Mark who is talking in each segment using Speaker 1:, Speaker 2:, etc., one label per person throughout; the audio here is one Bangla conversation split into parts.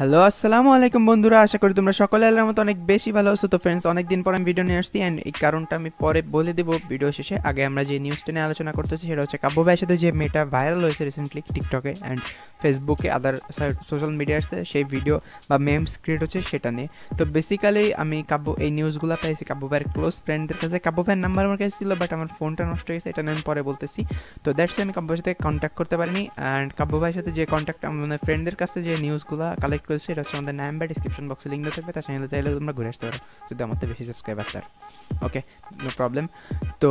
Speaker 1: হ্যালো আসসালামু আলাইকুম বন্ধুরা, আশা করি তোমরা সকলে আল্লাহর মতো অনেক বেশি ভালো আছো। তো ফ্রেন্ডস অনেক দিন পর আমি ভিডিও নিয়ে আসছি অ্যান্ড এই কারণটা আমি পরে বলে দেবো ভিডিও শেষে। আগে আমরা যে নিউজটা নিয়ে আলোচনা করতেছি, সেটা হচ্ছে কাব্য ভাইয়ের সাথে যে মেয়েটা ভাইরাল হয়েছে রিসেন্টলি টিকটকে অ্যান্ড ফেসবুকে আদার সোশ্যাল মিডিয়াতে সেই ভিডিও বা মেমস ক্রিয়েট হচ্ছে সেটা নিয়ে। তো বেসিক্যালি আমি কাব্য, এই নিউজগুলো পাইছি কাব্য ভাইয়ের ক্লোজ ফ্রেন্ডদের কাছে। কাব্য ভাইয়ের নাম্বার আমার কাছে ছিল বাট আমার ফোনটা নষ্ট হয়েছে, এটা আমি পরে বলতেছি। তো দ্যাটস আমি কাব্য ভাইয়ের সাথে কন্ট্যাক্ট করতে পারিনি অ্যান্ড কাব্য ভাইয়ের সাথে যে কন্ট্যাক্ট মানে ফ্রেন্ডদের কাছে যে নিউজগুলো কালেক্ট করেছি, এটা হচ্ছে আমাদের নাম্বার ডিসক্রিপশন বক্সে লিঙ্ক দেওয়া থাকবে, তার চ্যানেলে চাইলে তোমরা ঘুরে আসতে পারো। যদি আমার তো বেশি সাবস্ক্রাইবার তার। ওকে নো প্রবলেম তো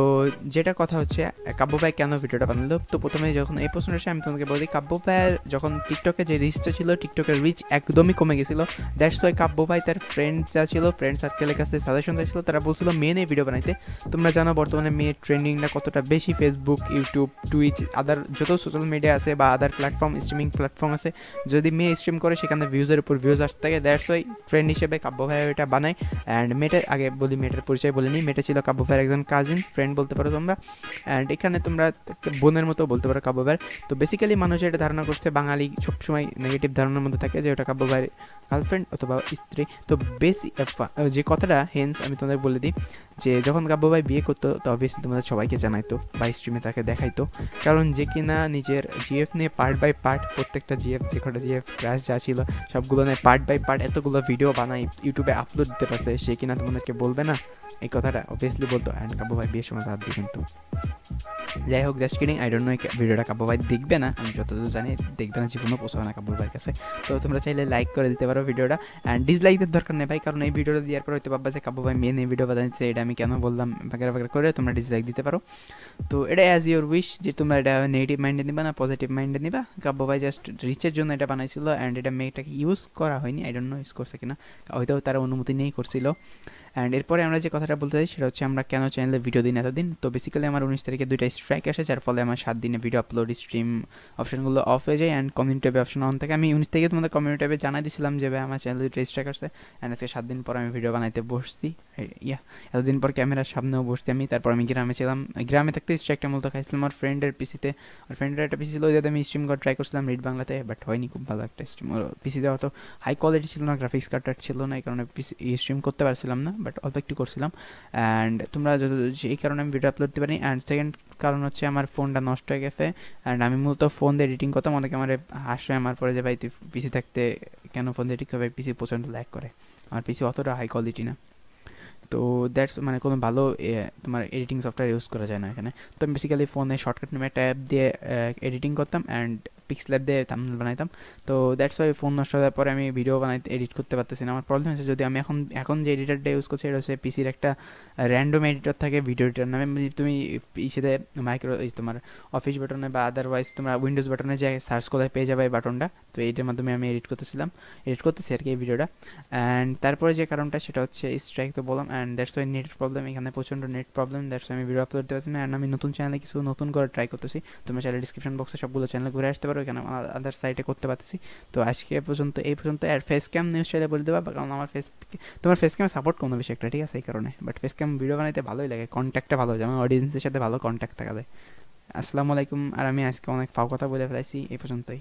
Speaker 1: যেটা কথা হচ্ছে কাব্য ভাই কেন ভিডিওটা বানালো? তো প্রথমে যখন এই প্রশ্নটা আসে, আমি তোমাকে বলি কাব্য ভাইয়ের যখন টিকটকে যে রিচটা ছিল টিকটকের রিচ একদমই কমে গেছিল। দ্যাটস ওয়াই কাব্য ভাই তার ফ্রেন্ড যা ছিল ফ্রেন্ড সার্কেলের কাছে সাজেশন দিয়েছিল, তারা বলছিল মেয়ে নিয়ে ভিডিও বানাইতে। তোমরা জানো, বর্তমানে মেয়ের ট্রেন্ডিংটা কতটা বেশি ফেসবুক ইউটিউব টুইচ আদার যত সোশ্যাল মিডিয়া আছে বা আদার প্ল্যাটফর্ম স্ট্রিমিং প্ল্যাটফর্ম আছে, যদি মেয়ে স্ট্রিম করে, সেখানে ভিউজের উপর ভিউজ আসতে থাকে। দ্যাটস ওয়াই ফ্রেন্ড হিসেবে কাব্য ভাই এটা বানায়। অ্যান্ড মেয়েটা আগে বলি, মেয়েটার পরিচয় বলিনি মেয়েটা ছিল কাব্য ভাইয়ের একজন কাজিন ফ্রেন্ড বলতে পারো তোমরা। অ্যান্ড এখানে তোমরা বোনের মতো বলতে পারো কাব্য ভাইয়ের। তো বেসিক্যালি মানুষ এটা ধারণা করছে, বাঙালি সবসময় নেগেটিভ ধারণার মধ্যে থাকে যে ওটা কাব্য ভাইয়ের গার্লফ্রেন্ড অথবা স্ত্রী। তো বেসি যে কথাটা হেন্স আমি তোমাদের বলে দিই যে যখন কাব্য ভাই বিয়ে করতো, তো অবভিয়াসলি তোমাদের সবাইকে জানাইতো বা স্ট্রিমে তাকে দেখাইতো। কারণ যে কিনা নিজের জিএফ নিয়ে পার্ট বাই পার্ট প্রত্যেকটা জিএফ যে কটা জিএফ ক্রাশ যা ছিল, সবগুলো নিয়ে পার্ট বাই পার্ট এতগুলো ভিডিও বানাই ইউটিউবে আপলোড দিতে পারছে, সে কিনা তোমাদেরকে বলবে না? এই কথাটা অবভিয়াসলি বলতো অ্যান্ড কাব্য ভাই বিয়ের সময় ভাববে কিন্তু যাই হোক just kidding I don't know ভিডিওটা কাব্য ভাই দেখবে না, আমি যতদূর জানি দেখবে না, জীবনও পোষাবে না কাব্য ভাইয়ের কাছে। তো তোমরা চাইলে লাইক করে দিতে পারো ভিডিওটা। অ্যান্ড ডিসলাইকের দরকার নেই ভাই, কারণ এই ভিডিওটা দেওয়ার পর হয়তো ভাববা যে কাব্য ভাই মেন এই ভিডিও বানাচ্ছে এটা আমি কেন বললাম বাগেরা বাগেরা করে তোমরা ডিসলাইক দিতে পারো। তো এটা অ্যাজ ইউর উইশ যে তোমরা এটা নেগেটিভ মাইন্ডে নিবা না পজিটিভ মাইন্ডে নিবা। কাব্য ভাই জাস্ট রিচের জন্য এটা বানাইছিল অ্যান্ড এটা মেয়েটাকে ইউজ করা হয়নি আই ডোন্ট নো ইউজ করছে কিনা। হয়তো তারা অনুমতি নিয়েই করছিল। অ্যান্ড এরপরে আমরা যে কথাটা বলতে চাই সেটা হচ্ছে আমরা কেন চ্যানেলে ভিডিও দিন এতদিন? তো বেসিক্যালি আমার উনিশ তারিখে দুইটা স্ট্রাইক আসে, যার ফলে আমার সাত দিনে ভিডিও আপলোড স্ট্রিম অপশনগুলো অফ হয়ে যায় অ্যান্ড কমিউনিটি ট্যাবে অপশন অন থাকে। আমি উনিশ থেকে তোমাদের কমিউনিটি ট্যাবে জানাই দিয়েছিলাম যে, ভাই, আমার চ্যানেলে দুইটা স্ট্রাইক আসছে অ্যান্ড আজকে সাত দিন পর আমি ভিডিও বানাইতে বসছি। ইয়া এতদিন পর ক্যামেরার সামনেও বসছি আমি। তারপর আমি গ্রামে ছিলাম। গ্রামে থাকতে স্ট্রাইকটা মূলত খাইছিলাম আমার ফ্রেন্ডের পিসিতে আর ফ্রেন্ডের একটা পিসি ছিল যাতে আমি স্ট্রিম করা ট্রাই করছিলাম রিড বাংলাতে বাট হয়নি, খুব ভালো একটা স্ট্রিম পিসিতে অত হাই কোয়ালিটি ছিল না গ্রাফিক্স কার্ডটা ছিল না, এই কারণে পিসি স্ট্রিম করতে পারছিলাম না বাট অল্প একটু করছিলাম। অ্যান্ড তোমরা এই কারণে আমি ভিডিও আপলোড দিতে পারি অ্যান্ড সেকেন্ড কারণ হচ্ছে আমার ফোনটা নষ্ট হয়ে গেছে। অ্যান্ড আমি মূলত ফোন দিয়ে এডিটিং করতাম, অনেকে আমার হাসবে আমার পরে যে, ভাই, তুই পিসি থাকতে কেন ফোন দিয়ে এডিট করবে? পিসি প্রচণ্ড ল্যাক করে। আমার পিসি অতটা হাই কোয়ালিটি না। তো দ্যাটস মানে কোনো ভালো তোমার এডিটিং সফটওয়্যার ইউজ করা যায় না এখানে। তো আমি বেসিক্যালি ফোনে শর্টকাট নামে একটা অ্যাপ দিয়ে এডিটিং করতাম। অ্যান্ড পিক্সেল দিয়ে থাম্বনেল বানাইতাম। তো দ্যাটস ওয়াই ফোন নষ্ট হওয়ার পরে আমি ভিডিও বানাইতে এডিট করতে পারতেছি না আমার প্রবলেম হচ্ছে যদি আমি এখন এখন যে এডিটারটা ইউজ করছি, এটা হচ্ছে পিসির একটা র্যান্ডম এডিটর থাকে ভিডিও এডিটর নামে। তুমি পিসিতে মাইক্রো তোমার অফিস বাটনে বা আদারওয়াইজ তোমরা উইন্ডোজ বাটনে যে সার্চ করলে পেয়ে যাবে এই বাটনটা তো এইটার মাধ্যমে আমি এডিট করতেছিলাম এডিট করতেছি আর কি এই ভিডিওটা অ্যান্ড তারপরে যে কারণটা, সেটা হচ্ছে স্ট্রাইক তো বললাম। And that's why net problem এখানে প্রচণ্ড নেট প্রবলেম দ্যাটস ওয়াই আমি ভিডিও আপলোড দিতে পারছি না। অ্যান্ড আমি নতুন চ্যানেলে কিছু নতুন করে ট্রাই করতেছি। তোমরা চ্যানেল ডিসক্রিপশন বক্সে সবগুলো চ্যানেল ঘুরে আসতে পারো। এখানে আদার সাইটে করতে পারতেছি। তো আজকে পর্যন্ত, এই পর্যন্ত, আর ফেস ক্যাম নিউজ চাইলে বলে দেবা, কারণ আমার ফেস তোমার ফেস ক্যামে সাপোর্ট কোনো বেশি একটা, ঠিক আছে, এই কারণে। বাট ফেস ক্যাম ভিডিও বানাইতে ভালোই লাগে কন্ট্যাক্টটা ভালো যায় আমার অডিয়েন্সের সাথে ভালো কন্ট্যাক্ট থাকা যায়। আসসালামু আলাইকুম, আর আমি আজকে অনেক ফাও কথা বলে ফেলাইছি, এই পর্যন্তই।